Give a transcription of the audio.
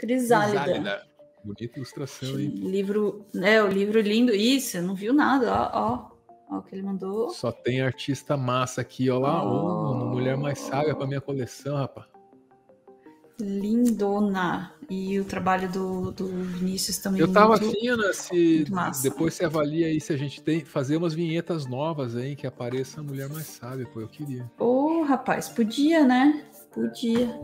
Crisálida. Crisálida. Bonita ilustração, hein? Livro, né o livro lindo. Isso, não viu nada, ó, ó. Ó o que ele mandou. Só tem artista massa aqui, ó lá. Oh. uma mulher mais sábia pra minha coleção, rapaz. Lindona. E o trabalho do, do Vinícius também. Eu é tava muito, afim, né, se depois você avalia aí se a gente tem fazer umas vinhetas novas aí que apareça a mulher mais sábia, pô, eu queria. Ô, oh, rapaz, podia, né? Podia.